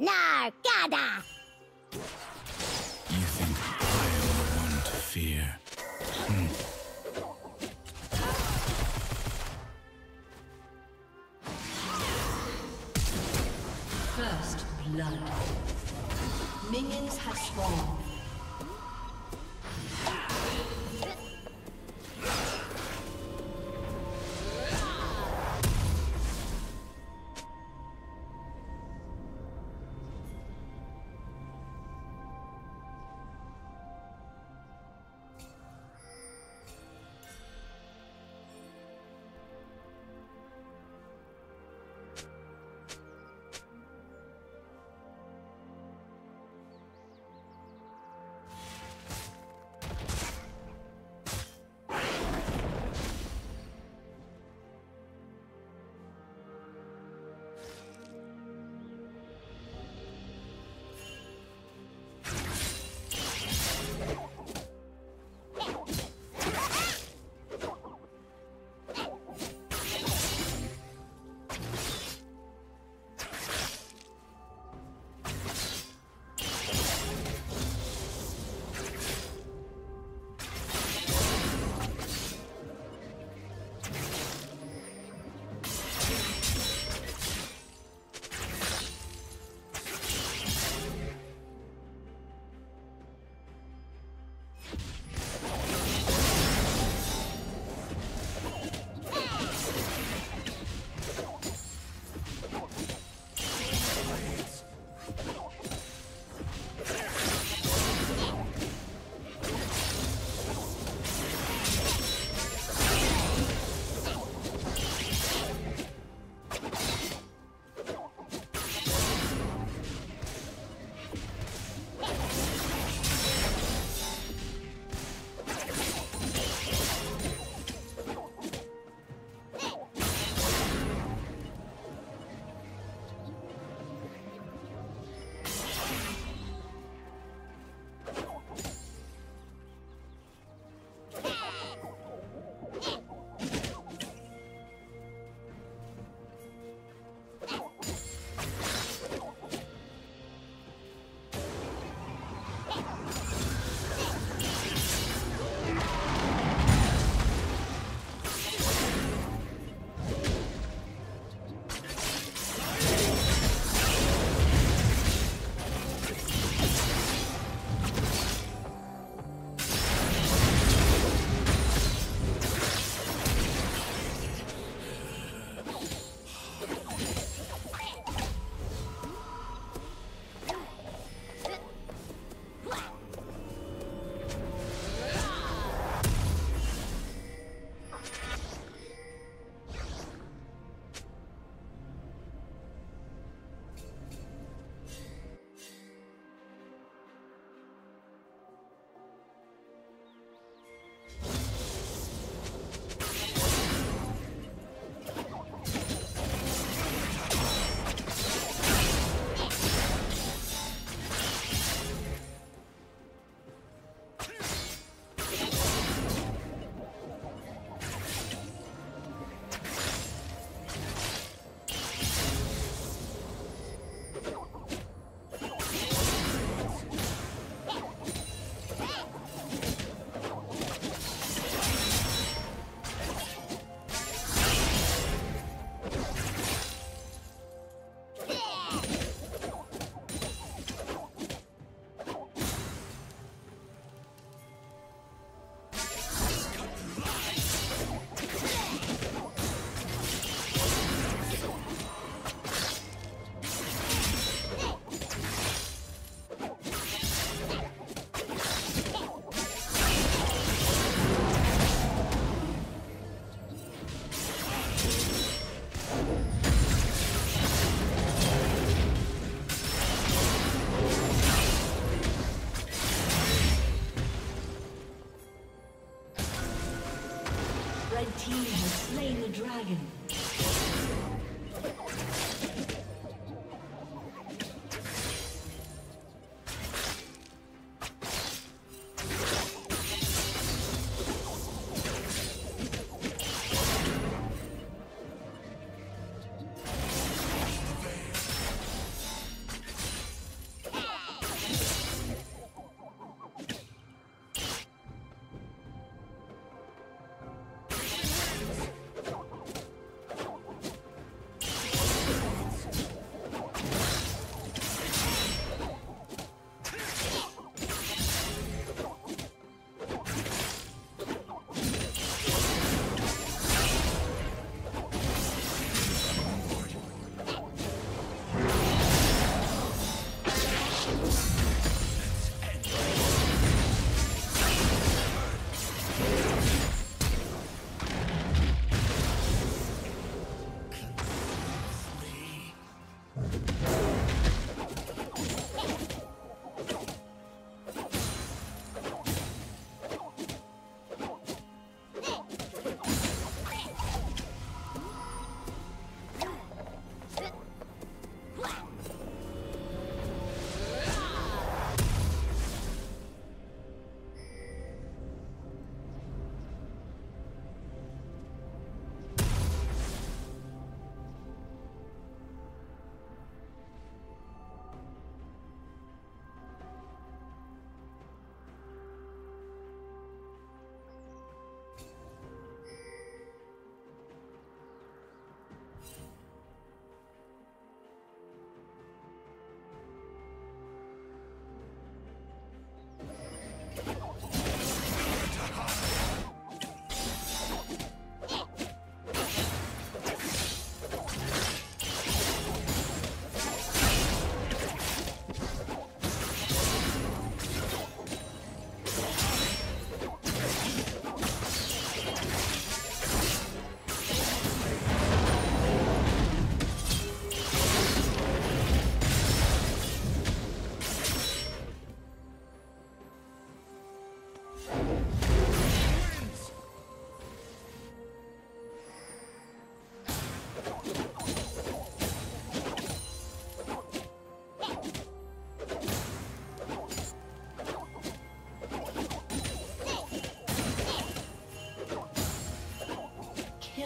Nargada! You think I am the one to fear? Hmm. First blood. Minions have spawned.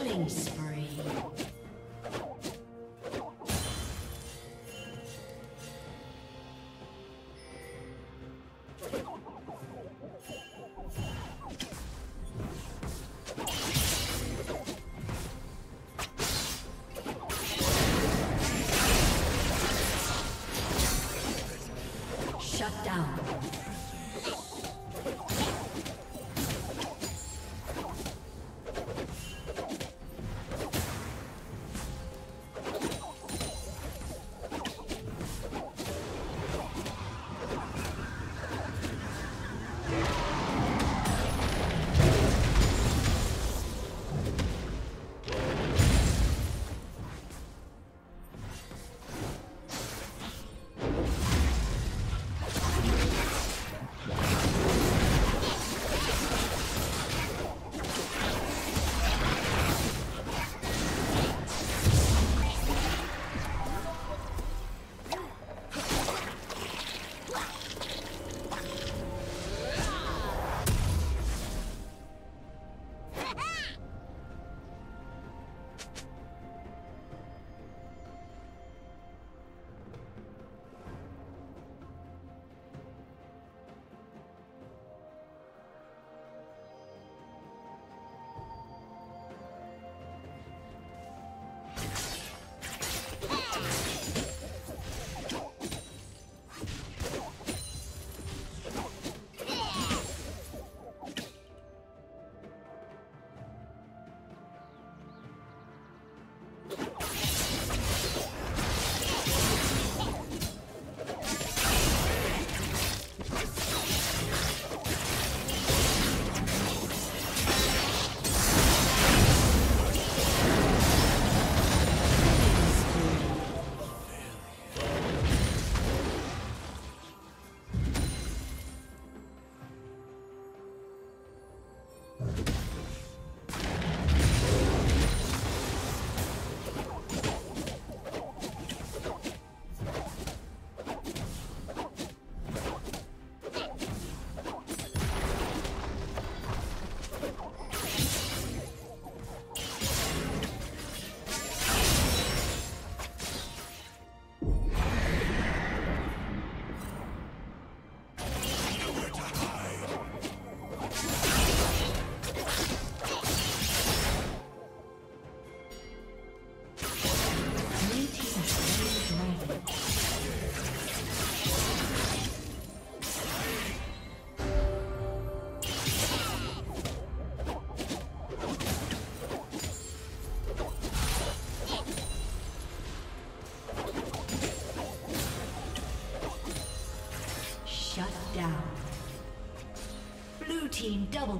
Killing spree.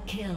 Kill.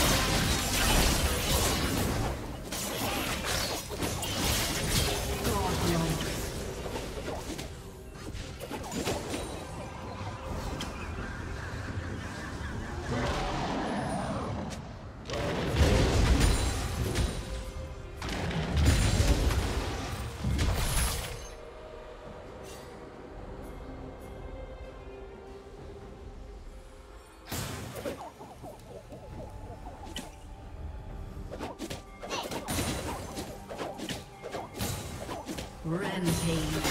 Rampage.